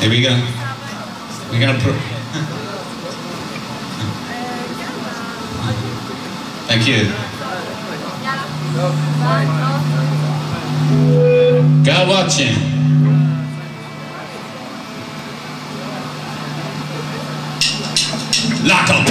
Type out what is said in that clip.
Here we go. we got to put. Thank you. God watching. Lock up.